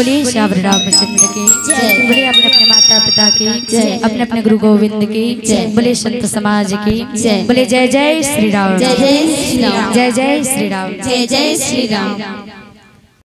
बोलिए श्यावर रामचंद्र की। बोलिए अपने अपने माता पिता की अपने अपने गुरु गोविंद की। बोले संत समाज की। बोले जय जय श्री राम। जय जय श्री राम। जय जय श्री राम। जय जय श्री राम।